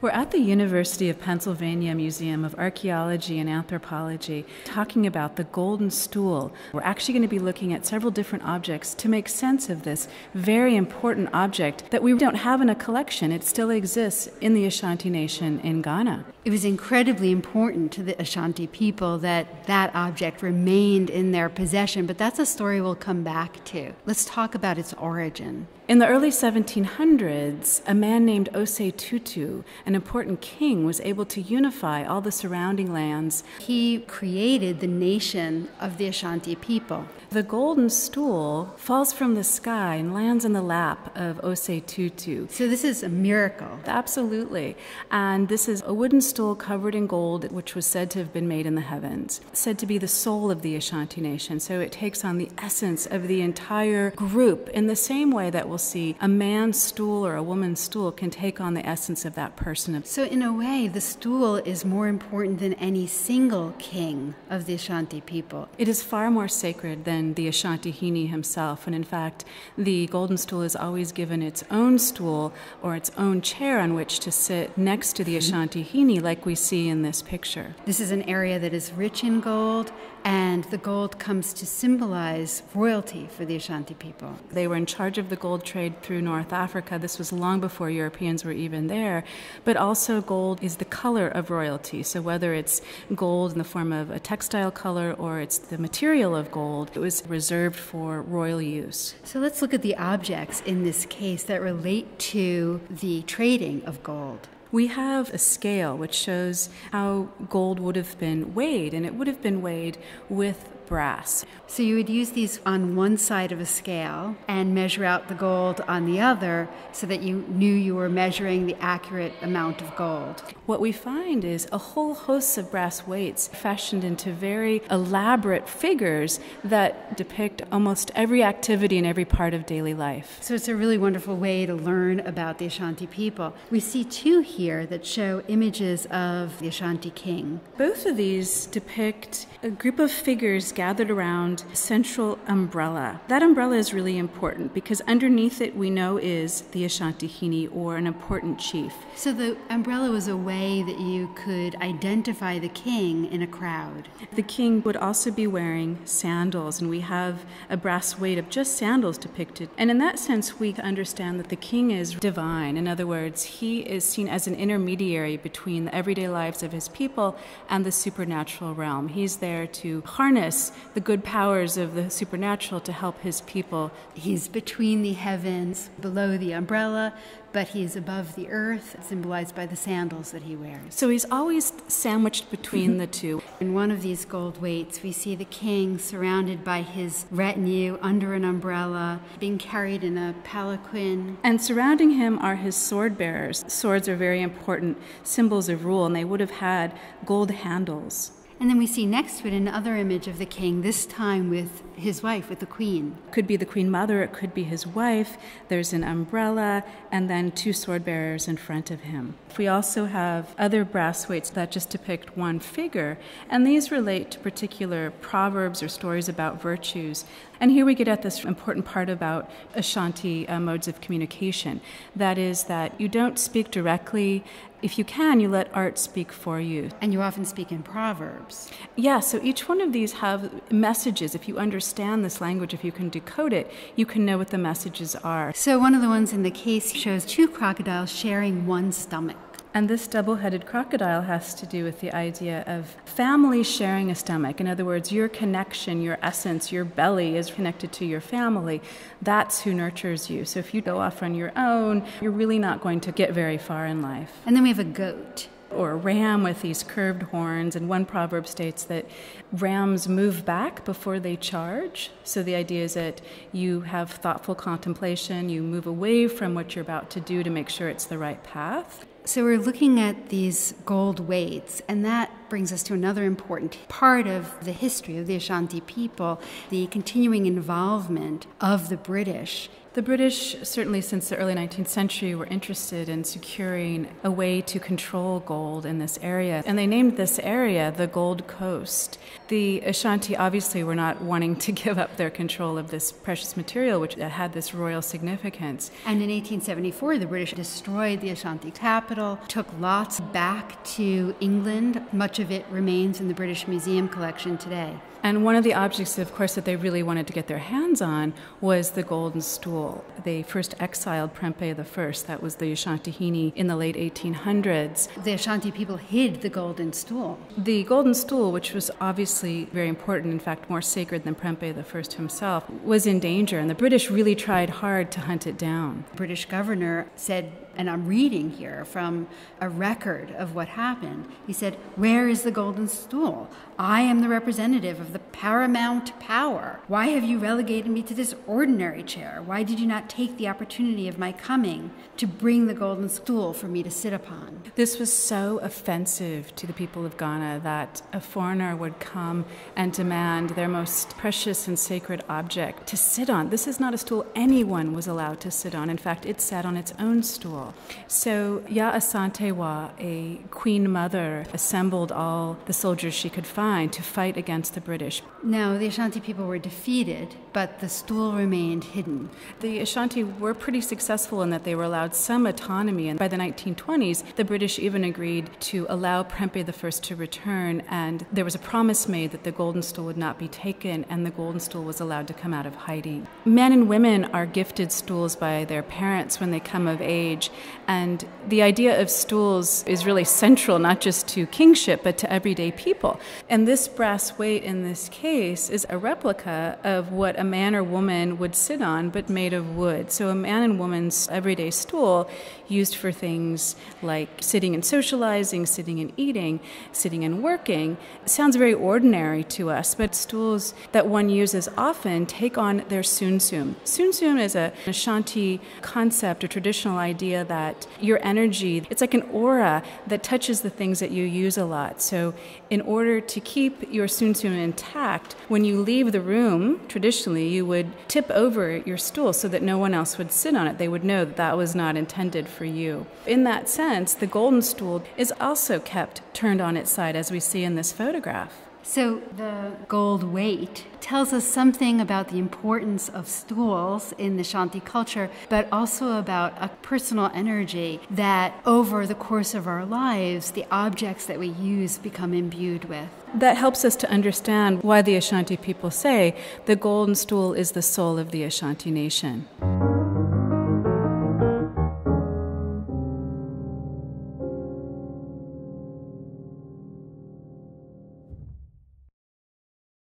We're at the University of Pennsylvania Museum of Archaeology and Anthropology talking about the golden stool. We're actually going to be looking at several different objects to make sense of this very important object that we don't have in a collection. It still exists in the Ashanti Nation in Ghana. It was incredibly important to the Ashanti people that that object remained in their possession, but that's a story we'll come back to. Let's talk about its origin. In the early 1700s, a man named Osei Tutu, an important king, was able to unify all the surrounding lands. He created the nation of the Ashanti people. The golden stool falls from the sky and lands in the lap of Osei Tutu. So this is a miracle. Absolutely. And this is a wooden stool covered in gold, which was said to have been made in the heavens, said to be the soul of the Ashanti nation. So it takes on the essence of the entire group in the same way that we'll see a man's stool or a woman's stool can take on the essence of that person. So, in a way, the stool is more important than any single king of the Ashanti people. It is far more sacred than the Asantehene himself. And in fact, the golden stool is always given its own stool or its own chair on which to sit next to the mm-hmm. Asantehene, like we see in this picture. This is an area that is rich in gold, and the gold comes to symbolize royalty for the Ashanti people. They were in charge of the gold trade through North Africa. This was long before Europeans were even there. But also, gold is the color of royalty. So, whether it's gold in the form of a textile color or it's the material of gold, it was reserved for royal use. So, let's look at the objects in this case that relate to the trading of gold. We have a scale which shows how gold would have been weighed, and it would have been weighed with brass. So you would use these on one side of a scale and measure out the gold on the other so that you knew you were measuring the accurate amount of gold. What we find is a whole host of brass weights fashioned into very elaborate figures that depict almost every activity in every part of daily life. So it's a really wonderful way to learn about the Ashanti people. We see two here that show images of the Ashanti king. Both of these depict a group of figures gathered around a central umbrella. That umbrella is really important because underneath it we know is the Asantehene or an important chief. So the umbrella was a way that you could identify the king in a crowd. The king would also be wearing sandals, and we have a brass weight of just sandals depicted. And in that sense, we understand that the king is divine. In other words, he is seen as an intermediary between the everyday lives of his people and the supernatural realm. He's there to harness the good powers of the supernatural to help his people. He's between the heavens, below the umbrella, but he's above the earth, symbolized by the sandals that he wears. So he's always sandwiched between the two. In one of these gold weights, we see the king surrounded by his retinue under an umbrella, being carried in a palanquin. And surrounding him are his sword bearers. Swords are very important symbols of rule, and they would have had gold handles. And then we see next to it another image of the king, this time with his wife, with the queen. Could be the queen mother, it could be his wife. There's an umbrella, and then two sword bearers in front of him. We also have other brass weights that just depict one figure, and these relate to particular proverbs or stories about virtues. And here we get at this important part about Ashanti uh, modes of communication. That is, that you don't speak directly if you can, you let art speak for you. And you often speak in proverbs. Yeah, so each one of these have messages. If you understand this language, if you can decode it, you can know what the messages are. So one of the ones in the case shows two crocodiles sharing one stomach. And this double headed crocodile has to do with the idea of family sharing a stomach. In other words, your connection, your essence, your belly is connected to your family. That's who nurtures you. So if you go off on your own, you're really not going to get very far in life. And then we have a goat or a ram with these curved horns. And one proverb states that rams move back before they charge. So the idea is that you have thoughtful contemplation, you move away from what you're about to do to make sure it's the right path. So we're looking at these gold weights, and that brings us to another important part of the history of the Ashanti people the continuing involvement of the British The British, certainly since the early 19th century, were interested in securing a way to control gold in this area. And they named this area the Gold Coast. The Ashanti obviously were not wanting to give up their control of this precious material, which had this royal significance. And in 1874, the British destroyed the Ashanti capital, took lots back to England. Much of it remains in the British Museum collection today. And one of the objects, of course, that they really wanted to get their hands on was the golden stool. They first exiled Prempeh I, that was the Asantehene, in the late 1800s. The Ashanti people hid the golden stool. The golden stool, which was obviously very important, in fact, more sacred than Prempeh I himself, was in danger, and the British really tried hard to hunt it down. The British governor said, and I'm reading here from a record of what happened. He said, Where is the golden stool? I am the representative of the paramount power. Why have you relegated me to this ordinary chair? Why did you not take the opportunity of my coming to bring the golden stool for me to sit upon? This was so offensive to the people of Ghana that a foreigner would come and demand their most precious and sacred object to sit on. This is not a stool anyone was allowed to sit on. In fact, it sat on its own stool. So Yaa Asantewaa, a queen mother, assembled all the soldiers she could find to fight against the British. Now, the Ashanti people were defeated, but the stool remained hidden. The Ashanti were pretty successful in that they were allowed some autonomy, and by the 1920s, the British even agreed to allow Prempeh I to return, and there was a promise made that the golden stool would not be taken, and the golden stool was allowed to come out of hiding. Men and women are gifted stools by their parents when they come of age, and the idea of stools is really central not just to kingship, but to everyday people. And this brass weight in this case is a replica of what a man or woman would sit on, but made of wood. So a man and woman's everyday stool used for things like sitting and socializing, sitting and eating, sitting and working. Sounds very ordinary to us, but stools that one uses often take on their sunsum. Sunsum is a Ashanti concept, a traditional idea that your energy, it's like an aura that touches the things that you use a lot. So in order to keep your sunsum intact, when you leave the room, traditionally you would tip over your stool so that no one else would sit on it. They would know that that was not intended for you. In that sense, the golden stool is also kept turned on its side, as we see in this photograph. So, the gold weight tells us something about the importance of stools in the Shanti culture, but also about a personal energy that over the course of our lives, the objects that we use become imbued with. That helps us to understand why the Ashanti people say the golden stool is the soul of the Ashanti nation.